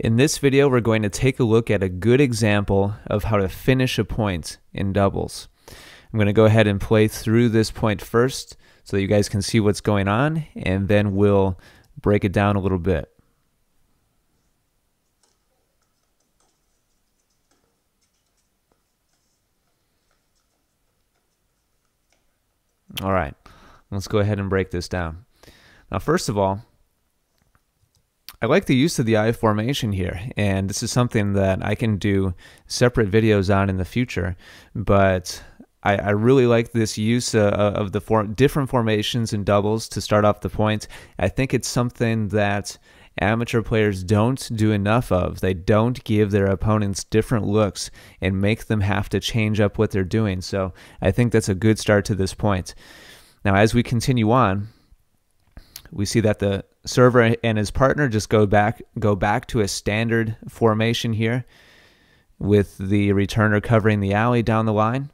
In this video, we're going to take a look at a good example of how to finish a point in doubles. I'm going to go ahead and play through this point first so that you guys can see what's going on, and then we'll break it down a little bit. All right, let's go ahead and break this down. Now, first of all, I like the use of the I formation here, and this is something that I can do separate videos on in the future, but I, I really like this use uh, of the form, different formations and doubles to start off the point. I think it's something that amateur players don't do enough of. They don't give their opponents different looks and make them have to change up what they're doing. So I think that's a good start to this point. Now, as we continue on, we see that the server and his partner just go back go back to a standard formation here with the returner covering the alley down the line.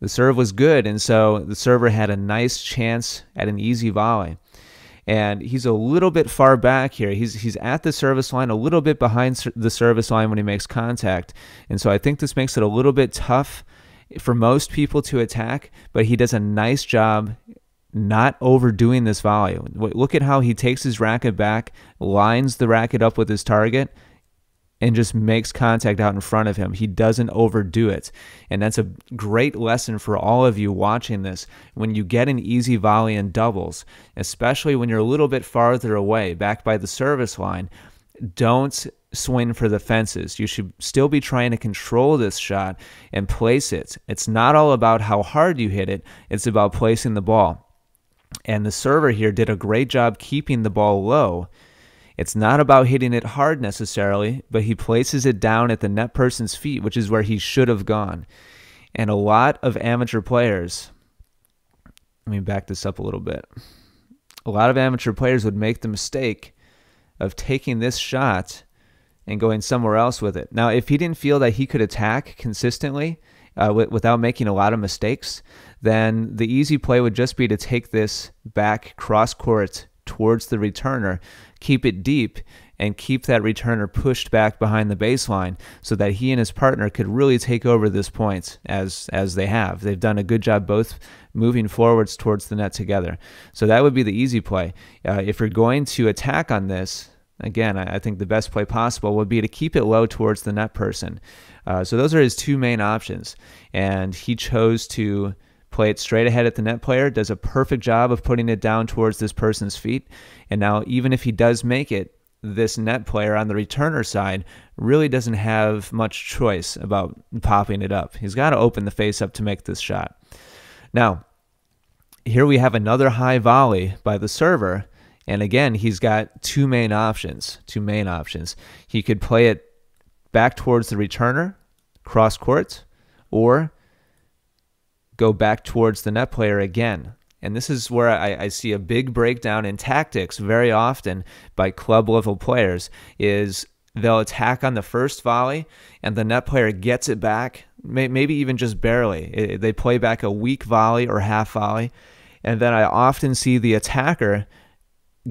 The serve was good, and so the server had a nice chance at an easy volley. And he's a little bit far back here. He's he's at the service line, a little bit behind the service line when he makes contact. And so I think this makes it a little bit tough for most people to attack, but he does a nice job not overdoing this volley. Look at how he takes his racket back, lines the racket up with his target, and just makes contact out in front of him. He doesn't overdo it. And that's a great lesson for all of you watching this. When you get an easy volley in doubles, especially when you're a little bit farther away, back by the service line, don't swing for the fences. You should still be trying to control this shot and place it. It's not all about how hard you hit it, it's about placing the ball. And the server here did a great job keeping the ball low. It's not about hitting it hard necessarily, but he places it down at the net person's feet, which is where he should have gone. And a lot of amateur players, let me back this up a little bit. A lot of amateur players would make the mistake of taking this shot and going somewhere else with it. Now, if he didn't feel that he could attack consistently uh, without making a lot of mistakes, then the easy play would just be to take this back cross court towards the returner, keep it deep, and keep that returner pushed back behind the baseline so that he and his partner could really take over this point as as they have. They've done a good job both moving forwards towards the net together. So that would be the easy play. Uh, if you're going to attack on this, again, I, think the best play possible would be to keep it low towards the net person. Uh, so those are his two main options, and he chose to play it straight ahead at the net player, does a perfect job of putting it down towards this person's feet. And now, even if he does make it, this net player on the returner side really doesn't have much choice about popping it up. He's got to open the face up to make this shot. Now, here we have another high volley by the server. And again, he's got two main options. Two main options. He could play it back towards the returner, cross court, or go back towards the net player again. And this is where I, I, see a big breakdown in tactics very often by club level players is they'll attack on the first volley and the net player gets it back, maybe even just barely. they play back a weak volley or half volley. And then I often see the attacker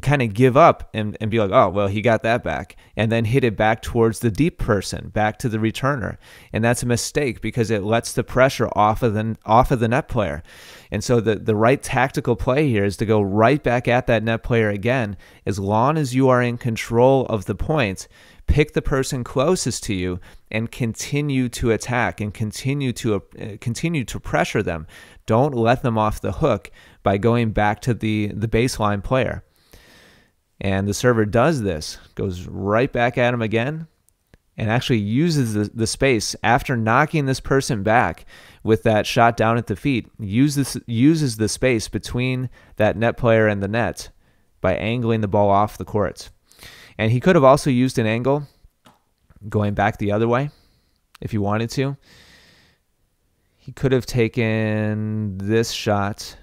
kind of give up and, and be like, oh, well, he got that back, and then hit it back towards the deep person, back to the returner. And that's a mistake because it lets the pressure off of the, off of the net player. And so the, the right tactical play here is to go right back at that net player again. As long as you are in control of the point, pick the person closest to you and continue to attack and continue to uh, continue to pressure them. Don't let them off the hook by going back to the, the baseline player. And the server does this, goes right back at him again, and actually uses the, the space after knocking this person back with that shot down at the feet, uses, uses the space between that net player and the net by angling the ball off the court. And he could have also used an angle going back the other way if he wanted to. He could have taken this shot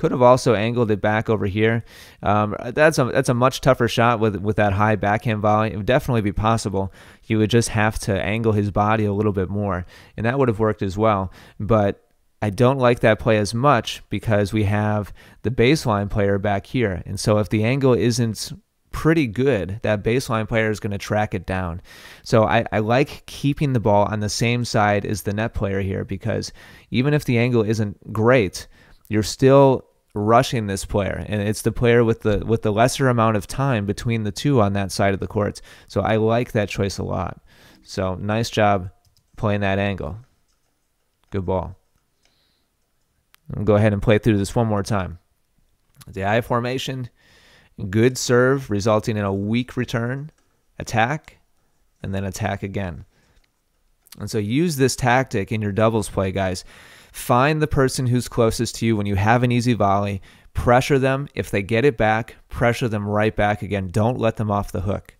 could have also angled it back over here. Um, that's a that's a much tougher shot with with that high backhand volley. It would definitely be possible. He would just have to angle his body a little bit more, and that would have worked as well. But I don't like that play as much because we have the baseline player back here, and so if the angle isn't pretty good, that baseline player is going to track it down. So I, I like keeping the ball on the same side as the net player here because even if the angle isn't great, you're still rushing this player and it's the player with the with the lesser amount of time between the two on that side of the court. So I like that choice a lot. So nice job playing that angle. Good ball. I'll go ahead and play through this one more time. The I formation, good serve, resulting in a weak return, attack, and then attack again. And so use this tactic in your doubles play, guys. Find the person who's closest to you when you have an easy volley. Pressure them. If they get it back, pressure them right back again. Don't let them off the hook.